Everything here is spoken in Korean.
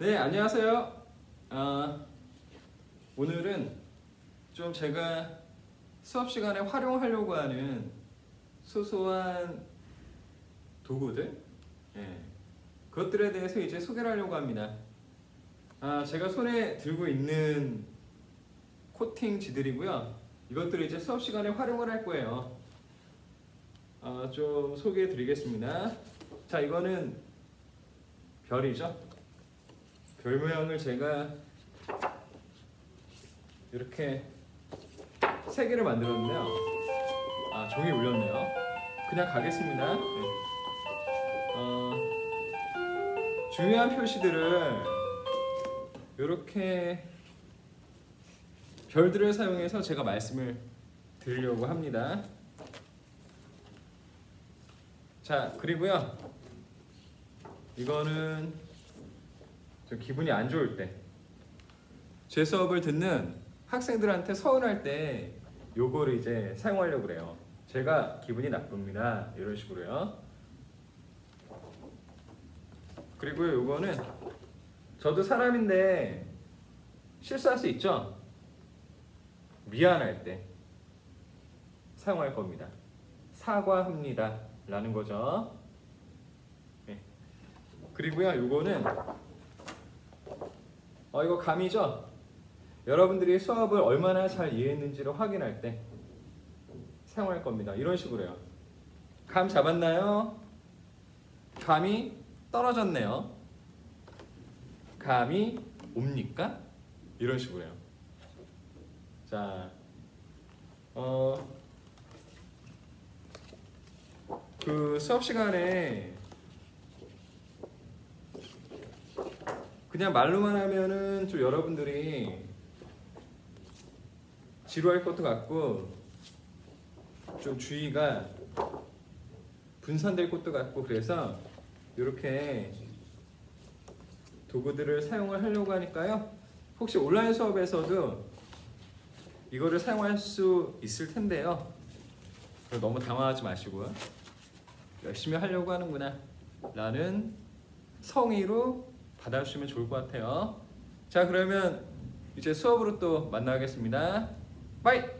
네, 안녕하세요. 아, 오늘은 좀 제가 수업 시간에 활용하려고 하는 소소한 도구들, 예, 그것들에 대해서 이제 소개를 하려고 합니다. 아, 제가 손에 들고 있는 코팅지들이고요. 이것들을 이제 수업 시간에 활용을 할 거예요. 아, 좀 소개해 드리겠습니다. 자, 이거는 별이죠. 별 모양을 제가 이렇게 세 개를 만들었는데요. 아 종이 울렸네요. 그냥 가겠습니다. 네. 어, 중요한 표시들을 이렇게 별들을 사용해서 제가 말씀을 드리려고 합니다. 자 그리고요. 이거는 좀 기분이 안 좋을 때, 제 수업을 듣는 학생들한테 서운할 때 요거를 이제 사용하려고 그래요. 제가 기분이 나쁩니다. 이런 식으로요. 그리고 요거는 저도 사람인데 실수할 수 있죠. 미안할 때 사용할 겁니다. 사과합니다. 라는 거죠. 네. 그리고요, 요거는 어 이거 감이죠? 여러분들이 수업을 얼마나 잘 이해했는지를 확인할 때 사용할 겁니다. 이런 식으로 요. 감 잡았나요? 감이 떨어졌네요. 감이 옵니까? 이런 식으로 요. 자, 어, 그 수업 시간에 그냥 말로만 하면은 좀 여러분들이 지루할 것도 같고 좀 주의가 분산될 것도 같고 그래서 이렇게 도구들을 사용을 하려고 하니까요. 혹시 온라인 수업에서도 이거를 사용할 수 있을 텐데요. 너무 당황하지 마시고요. 열심히 하려고 하는구나 라는 성의로 받아주시면 좋을 것 같아요. 자 그러면 이제 수업으로 또 만나겠습니다. 빠이!